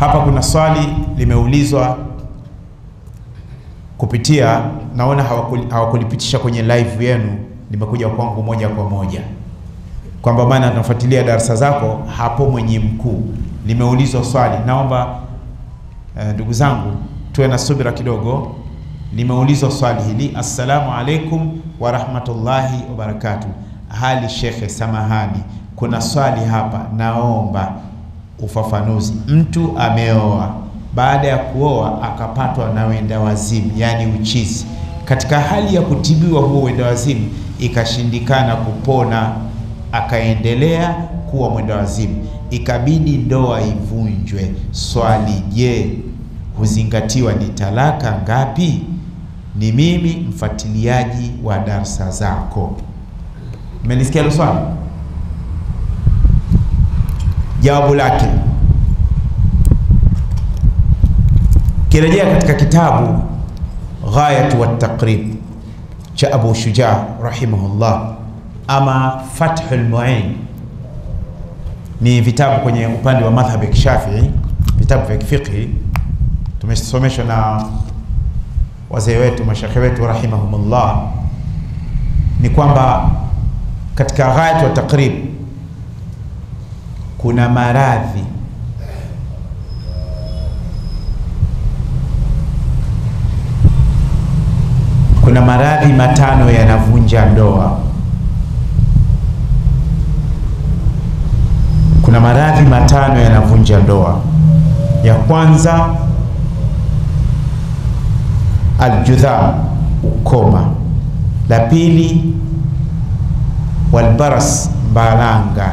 Hapa kuna swali limeulizwa kupitia, naona hawakuli- hawakulipitisha kwenye live yenu, limekuja kwangu moja kwa moja kwamba maana tunafuatilia darasa zako hapo mwenye mkuu. Limeulizwa swali, naomba eh, ndugu zangu tuwe na subira kidogo. Limeulizwa swali hili, assalamu alaikum wa rahmatullahi wa barakatuh. Hali shekhe, samahani, kuna swali hapa, naomba ufafanuzi. Mtu ameoa, baada ya kuoa akapatwa na wenda wazimu, yaani uchizi. Katika hali ya kutibiwa huo wenda wazimu ikashindikana kupona, akaendelea kuwa mwenda wazimu, ikabidi ndoa ivunjwe. Swali, je, huzingatiwa ni talaka ngapi? Ni mimi mfuatiliaji wa darsa zako. Mmenisikia hilo swali? Jawabu lake. Kirejea katika kitabu Ghayatu Wattaqrib cha Abu Shujaa rahimahullah, ama fathu Muin, ni vitabu kwenye upande wa madhhabi ya Kishafii, vitabu vya kifiqhi. Tumesomeshwa na wazee wetu mashekhe wetu rahimahumullah, ni kwamba katika Ghayatu wat-Taqrib kuna maradhi kuna maradhi matano yanavunja ndoa. Kuna maradhi matano yanavunja ndoa. Ya kwanza aljudham, ukoma. La pili walbaras, mbalanga.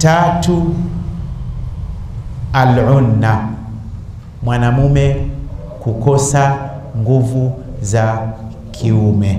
Tatu alunna, mwanamume kukosa nguvu za kiume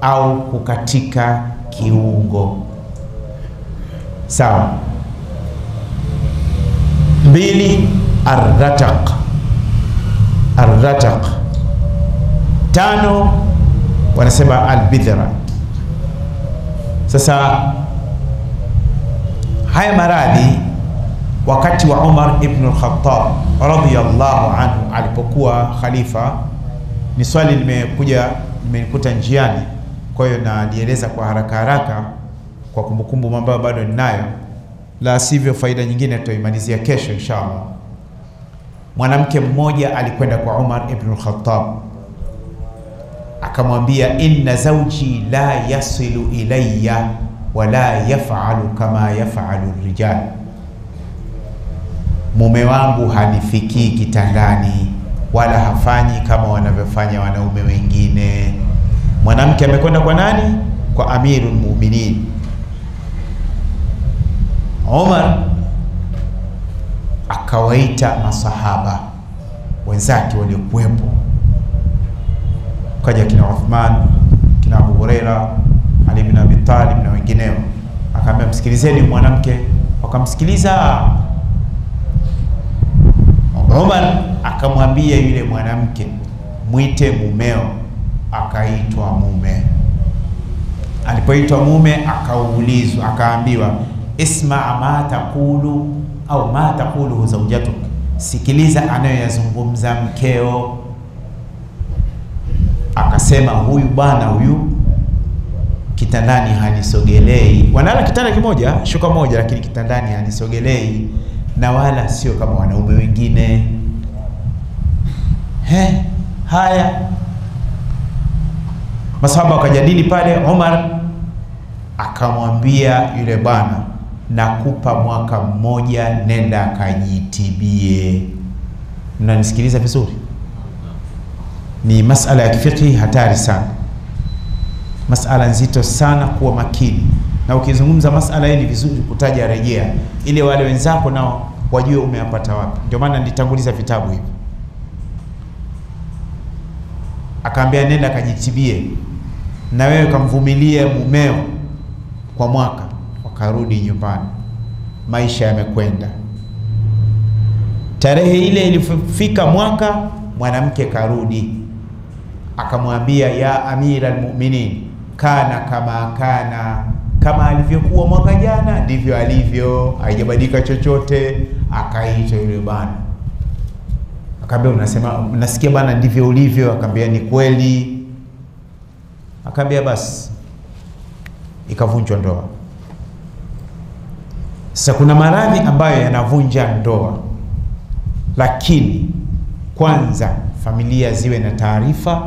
au kukatika kiungo. Sawa. Mbili, arrataq, arrataq. Tano, wanasema albidhra. Sasa haya maradhi wakati wa Umar ibn al-Khattab radhiyallahu anhu alipokuwa khalifa ni swali limekuja limenikuta njiani, kwa hiyo nalieleza kwa haraka haraka kwa kumbukumbu ambayo bado ninayo, la sivyo faida nyingine tutaimalizia kesho inshallah. Mwanamke mmoja alikwenda kwa Umar ibn al-Khattab akamwambia, inna zawji la yasilu ilayya wala yafalu kama yafalu rijal, mume wangu hanifikii kitandani wala hafanyi kama wanavyofanya wanaume wengine. Mwanamke amekwenda kwa nani? Kwa amiru Mu'minin Umar. Akawaita masahaba wenzake waliokuwepo, kaja kina Uthman, kina Abu Huraira, Ali bin Abi Talib na wengineo, akaambia msikilizeni mwanamke. Wakamsikiliza. Umar akamwambia yule mwanamke, mwite mumeo. Akaitwa mume. Alipoitwa mume, akaulizwa, akaambiwa isma ma taqulu au ma taqulu zaujatuk, sikiliza anayoyazungumza mkeo. Akasema huyu bwana huyu kitandani hanisogelei, wanalala kitanda kimoja, shuka moja, lakini kitandani hanisogelei na wala sio kama wanaume wengine. He, haya masahaba wakajadili pale. Umar akamwambia yule bwana, nakupa mwaka mmoja, nenda akajitibie. Mnanisikiliza vizuri? Ni masala ya kifiqhi hatari sana, masala nzito sana, kuwa makini na ukizungumza masala hii ni vizuri kutaja rejea, ili wale wenzako nao wajue umeyapata wapi. Ndio maana nilitanguliza vitabu hivi. Akaambia nenda kajitibie, na wewe kamvumilie mumeo kwa mwaka. Wakarudi nyumbani, maisha yamekwenda. Tarehe ile ilifika mwaka, mwanamke karudi, akamwambia ya amira almu'minin, kana kama kana kama alivyokuwa mwaka jana ndivyo alivyo, haijabadilika chochote. akaita yule bwana, akaambia unasema, nasikia bwana ndivyo ulivyo. Akaambia ni kweli. Akaambia basi, ikavunjwa ndoa. Sasa kuna maradhi ambayo yanavunja ndoa, lakini kwanza familia ziwe na taarifa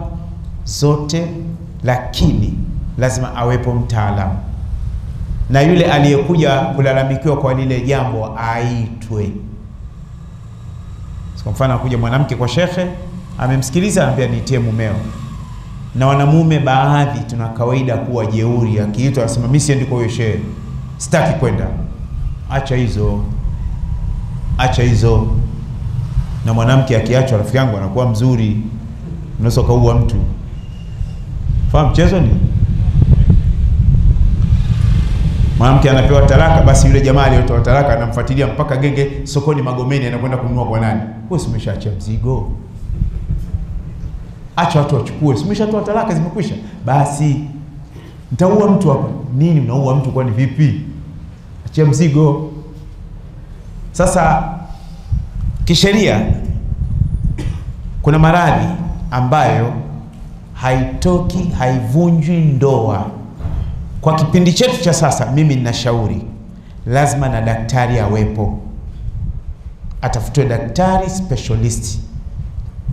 zote, lakini lazima awepo mtaalamu na yule aliyekuja kulalamikiwa kwa lile jambo aitwe. Kwa mfano, akuja mwanamke kwa shekhe, amemsikiliza, anambia nitie mumeo. Na wanamume baadhi tuna kawaida kuwa jeuri, akiitwa anasema mimi siendi kwa huyo shehe, sitaki kwenda. Acha hizo, acha hizo. Na mwanamke akiachwa, rafiki yangu, anakuwa mzuri, unaweza ukaua mtu. Fahamu mchezo ni mwanamke anapewa talaka, basi yule jamaa aliyotoa talaka anamfuatilia mpaka genge sokoni Magomeni, anakwenda kununua kwa nani? Wewe umeshaacha mzigo? Acha watu wachukue, simeshatoa talaka, zimekwisha. Basi nitaua mtu hapa. Nini unaua mtu? Kwani vipi? Achia mzigo. Sasa kisheria kuna maradhi ambayo haitoki, haivunjwi ndoa kwa kipindi chetu cha sasa, mimi ninashauri lazima na daktari awepo, atafutwe daktari specialist.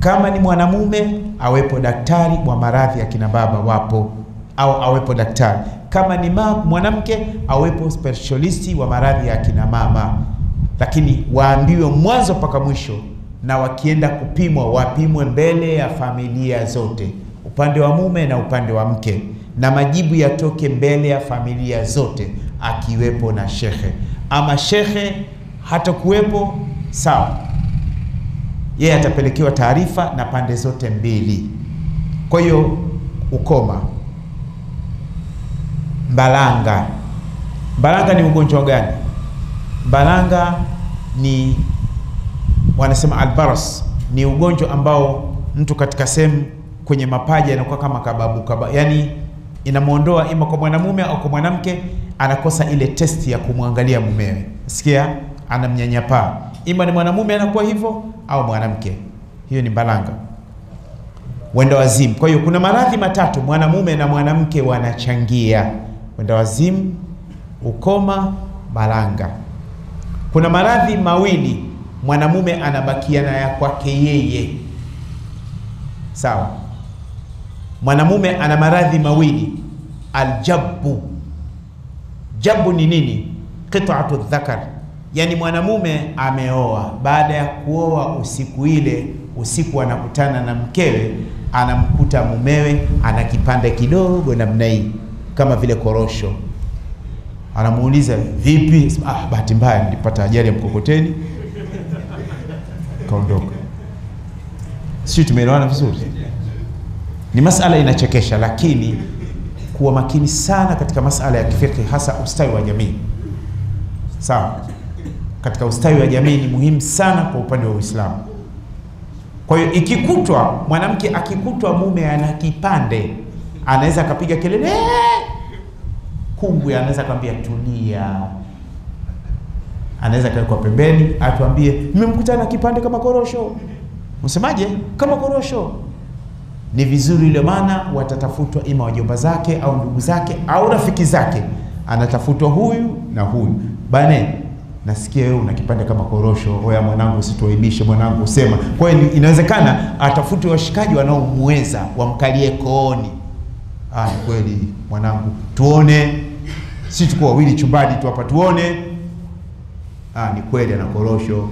Kama ni mwanamume awepo daktari wa maradhi ya kina baba, wapo au awepo daktari. Kama ni mwanamke awepo specialist wa maradhi ya kina mama, lakini waambiwe mwanzo mpaka mwisho, na wakienda kupimwa wapimwe mbele ya familia zote, upande wa mume na upande wa mke na majibu yatoke mbele ya familia zote, akiwepo na shekhe. Ama shekhe hata kuwepo sawa, yeye atapelekewa taarifa na pande zote mbili. Kwa hiyo ukoma, mbalanga. Mbalanga ni ugonjwa gani? Mbalanga ni wanasema albaras, ni ugonjwa ambao mtu katika sehemu kwenye mapaja anakuwa kama kababu kaba, yani inamwondoa ima kwa mwanamume au kwa mwanamke, anakosa ile testi ya kumwangalia mumewe, sikia, anamnyanyapaa. Ima ni mwanamume anakuwa hivyo au mwanamke, hiyo ni mbalanga, wenda wazimu. Kwa hiyo kuna maradhi matatu mwanamume na mwanamke wanachangia: wenda wazimu, ukoma, balanga. Kuna maradhi mawili mwanamume anabakia na ya kwake yeye, sawa mwanamume ana maradhi mawili, aljabu. Jabu ni nini? Qit'atu dhakar, yani mwanamume ameoa. Baada ya kuoa, usiku ile usiku anakutana na mkewe, anamkuta mumewe ana kipande kidogo namna hii kama vile korosho. Anamuuliza vipi? Ah, bahati mbaya nilipata ajali ya mkokoteni kaondoka. sio tumeelewana vizuri? Ni masala inachekesha, lakini kuwa makini sana katika masala ya kifiki, hasa ustawi wa jamii. Sawa, katika ustawi wa jamii ni muhimu sana kwa upande wa Uislamu. Kwa hiyo ikikutwa mwanamke akikutwa mume ana kipande, anaweza akapiga kelele kungwi, anaweza akamwambia tulia, anaweza kawekwa pembeni, atuambie mmemkutana kipande kama korosho. Msemaje? Kama korosho ni vizuri yule, maana watatafutwa ima wajomba zake au ndugu zake au rafiki zake, anatafutwa huyu na huyu. Bane, nasikia wewe una kipande kama korosho, oya mwanangu, usituaibishe mwanangu, usema. Kwa hiyo inawezekana atafutwe washikaji wanaomweza wamkalie kooni. Ah, kweli mwanangu, tuone, si tuko wawili chumbani tu hapa, tuone. Ah, ni kweli ana korosho,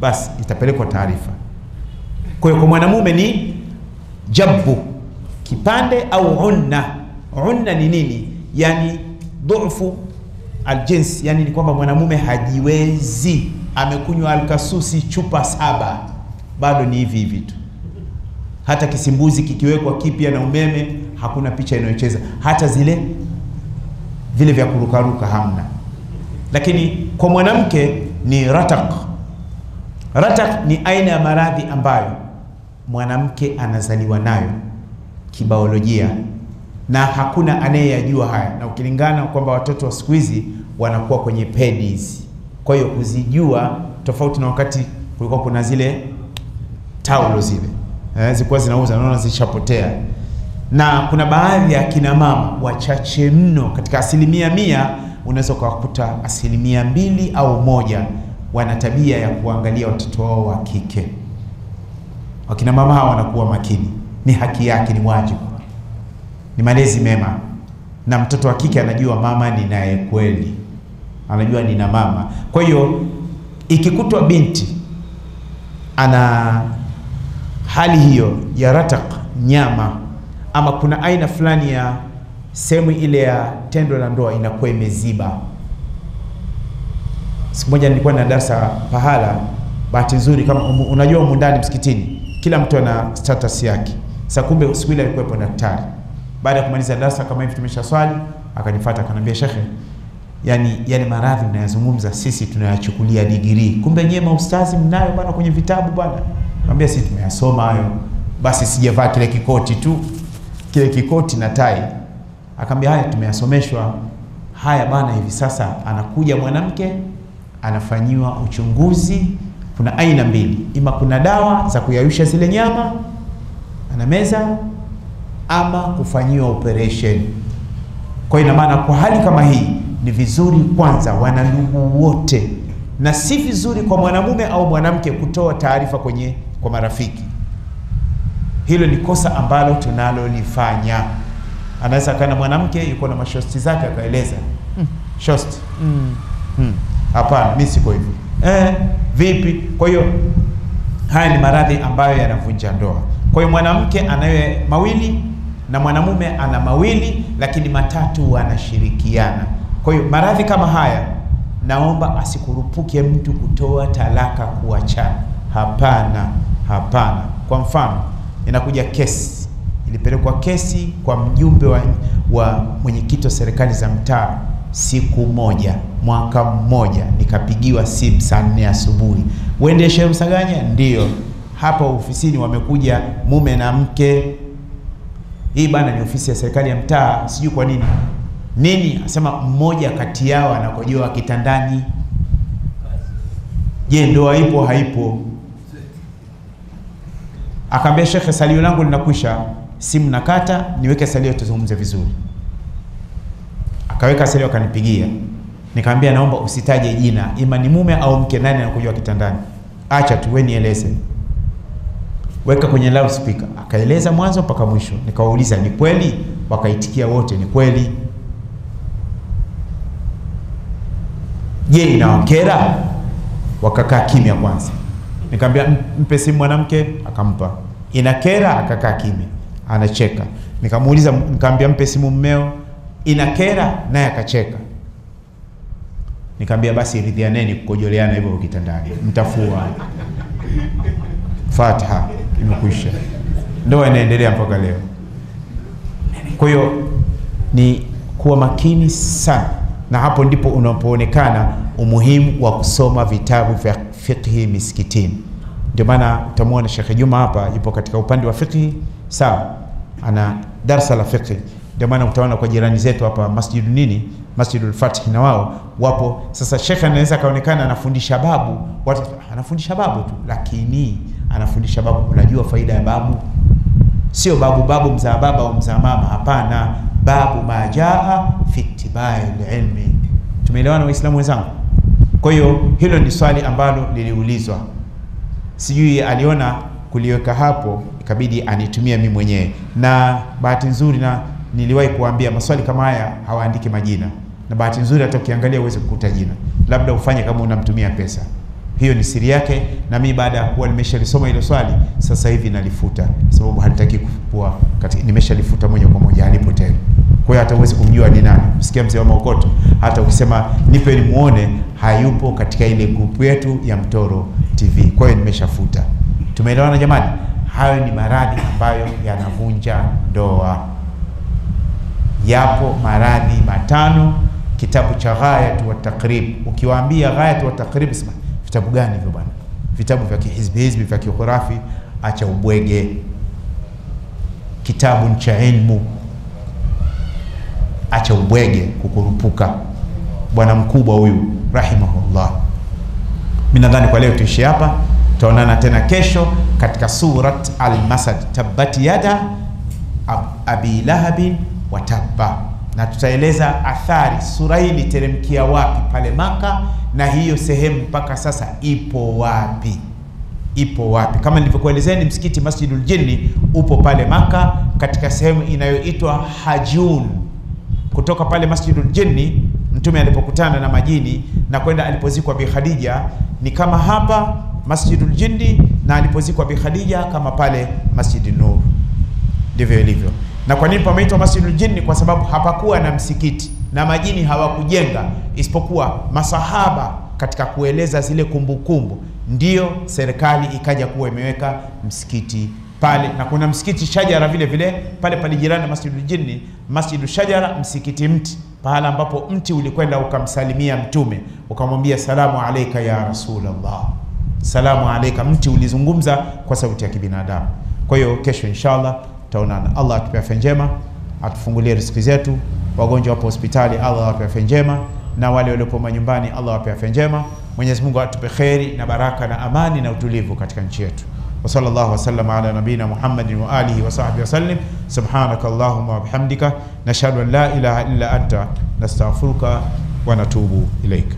basi itapelekwa taarifa. Kwa hiyo kwa mwanamume ni jabu kipande au unna. Unna ni nini? Yani dhufu aljins, yani ni kwamba mwanamume hajiwezi, amekunywa alkasusi chupa saba, bado ni hivi hivi tu. Hata kisimbuzi kikiwekwa kipya na umeme, hakuna picha inayocheza, hata zile vile vya kurukaruka hamna. Lakini kwa mwanamke ni ratak. Ratak ni aina ya maradhi ambayo mwanamke anazaliwa nayo kibiolojia na hakuna anayeyajua haya, na ukilingana kwamba watoto wa siku hizi wanakuwa kwenye pedis, kwa hiyo kuzijua tofauti na wakati kulikuwa kuna zile taulo zile eh, zilikuwa zinauza, naona zishapotea. Na kuna baadhi ya kina mama wachache mno, katika asilimia mia unaweza ukawakuta asilimia mbili au moja wana tabia ya kuangalia watoto wao wa kike. Wakina mama hawa wanakuwa makini, ni haki yake, ni wajibu, ni malezi mema, na mtoto wa kike anajua mama ninaye kweli, anajua nina mama. Kwa hiyo ikikutwa binti ana hali hiyo ya ratak nyama, ama kuna aina fulani ya sehemu ile ya tendo la ndoa inakuwa imeziba. Siku moja nilikuwa na darasa pahala, bahati nzuri kama unajua, umu ndani msikitini kila mtu ana status yake. Sasa kumbe siku ile alikuwepo daktari. Baada ya kumaliza darasa kama hivi, tumesha swali, akanifuata akaniambia, shekhe, yani yale maradhi mnayazungumza sisi tunayachukulia digrii, kumbe nyewe maustazi mnayo bwana kwenye vitabu bwana. Nikamwambia sisi tumeyasoma hayo, basi sijavaa kile kikoti tu, kile kikoti na tai. Akamwambia haya tumeyasomeshwa haya bwana. Hivi sasa anakuja mwanamke anafanyiwa uchunguzi, kuna aina mbili, ima kuna dawa za kuyayusha zile nyama ana meza ama kufanyiwa operation. Kwa ina maana kwa hali kama hii ni vizuri kwanza wanandugu wote, na si vizuri kwa mwanamume au mwanamke kutoa taarifa kwenye kwa marafiki. Hilo ni kosa ambalo tunalolifanya. Anaweza kana mwanamke yuko na mashosti zake akaeleza. Mm, shosti. Hapana, mm, mimi siko hivyo eh, vipi? Kwa hiyo haya ni maradhi ambayo yanavunja ndoa. Kwa hiyo mwanamke anayo mawili na mwanamume ana mawili, lakini matatu wanashirikiana. Kwa hiyo maradhi kama haya, naomba asikurupuke mtu kutoa talaka kuachana. Hapana, hapana. Kwa mfano, inakuja kesi, ilipelekwa kesi kwa mjumbe wa, wa mwenyekiti wa serikali za mtaa siku moja, mwaka mmoja, nikapigiwa simu saa nne asubuhi, uende Shehe Msaganya? Ndio, hapa ofisini wamekuja mume na mke. Hii bana ni ofisi ya serikali ya mtaa, sijui kwa nini nini. Asema mmoja kati yao anakojoa kitandani. Je, ndoa ipo haipo? Akaambia shekhe, salio langu linakwisha, simu nakata, niweke salio tuzungumze vizuri. Akaweka salio, akanipigia, nikamwambia naomba usitaje jina, ima ni mume au mke, nani anakujua kitandani, acha tu wewe nieleze, weka kwenye loudspeaker. Akaeleza mwanzo mpaka mwisho, nikawauliza ni kweli? Wakaitikia wote ni kweli. Je, inawakera? Wakakaa kimya kwanza. Nikamwambia mpe simu mwanamke, akampa. Inakera? Akakaa kimya, anacheka. Nikamuuliza, nikamwambia mpe simu mmeo, inakera? Naye akacheka. Nikamwambia basi ridhianeni kukojoleana hivyo kitandani, mtafua. Fatiha, imekwisha. Ndoa inaendelea mpaka leo. Kwa hiyo ni kuwa makini sana, na hapo ndipo unapoonekana umuhimu wa kusoma vitabu vya fiqhi miskitini. Ndio maana utamwona Shekhe Juma hapa yupo katika upande wa fiqhi, sawa, ana darsa la fiqhi. Ndio maana utaona kwa jirani zetu hapa masjidu nini, Masjidul Fathi na wao wapo. Sasa shekhe anaweza kaonekana anafundisha babu, watu anafundisha babu tu, lakini anafundisha babu. Unajua faida ya babu? Sio babu babu mzaa baba au mzaa mama, hapana. Babu majaa fi tibai ilmi. Tumeelewana Waislamu wenzangu? Kwa hiyo hilo ni swali ambalo liliulizwa, sijui aliona kuliweka hapo, ikabidi anitumia mimi mwenyewe, na bahati nzuri na niliwahi kuambia maswali kama haya hawaandiki majina, na bahati nzuri hata ukiangalia uweze kukuta jina, labda ufanye kama unamtumia pesa. Hiyo ni siri yake, na mimi baada ya kuwa nimeshalisoma hilo swali sasa hivi nalifuta, sababu halitaki kuwa katika, nimeshalifuta moja kwa moja, halipo tena. Kwa hiyo hata uwezi kumjua ni nani. Msikia mzee wa Maokoto, hata ukisema nipe nimuone, hayupo katika ile grupu yetu ya Mtoro TV. Kwa hiyo nimeshafuta. Tumeelewana jamani? Hayo ni maradhi ambayo yanavunja ndoa. Yapo maradhi matano, kitabu cha Ghayat wa Taqrib. Ukiwaambia Ghayatu wa Taqrib, sema vitabu gani hivyo bwana? Vitabu vya kihizbi hizbi vya kikhurafi, acha ubwege. Kitabu cha ilmu, acha ubwege, kukurupuka. Bwana mkubwa huyu rahimahullah. Mimi nadhani kwa leo tuishi hapa tutaonana tena kesho katika surat Al-Masad, tabbat yada ab, abi lahabin wa tabba na tutaeleza athari sura hii iliteremkia wapi pale maka na hiyo sehemu mpaka sasa ipo wapi? Ipo wapi? Kama nilivyokuelezeni msikiti masjidul jinni upo pale maka katika sehemu inayoitwa hajun. Kutoka pale masjidul jinni mtume alipokutana na majini na kwenda alipozikwa bi khadija ni kama hapa masjidul jinni na alipozikwa bi khadija kama pale masjidi nur. Ndivyo ilivyo na kwa nini pameitwa masjidul jinni kwa sababu hapakuwa na msikiti na majini hawakujenga isipokuwa masahaba katika kueleza zile kumbukumbu. Kumbu, ndiyo serikali ikaja kuwa imeweka msikiti pale. Na kuna msikiti shajara vile vile pale pale jirani na masjidul jinni masjidu shajara msikiti mti. Pahala ambapo mti ulikwenda ukamsalimia mtume ukamwambia salamu alaika ya Rasulullah, salamu alaika mti ulizungumza kwa sauti ya kibinadamu. Kwa hiyo kesho inshallah tutaonana. Allah atupe afya njema, atufungulie riziki zetu. Wagonjwa wapo hospitali, Allah awape afya njema, na wale waliopo manyumbani, Allah awape afya njema. Mwenyezi Mungu atupe kheri na baraka na amani na utulivu katika nchi yetu. wa sallallahu wasallam ala nabina Muhammadin wa alihi wa sahbihi wasallim. Subhanaka allahumma wa bihamdika nashhadu an la ilaha illa anta nastaghfiruka wa natubu ilaika.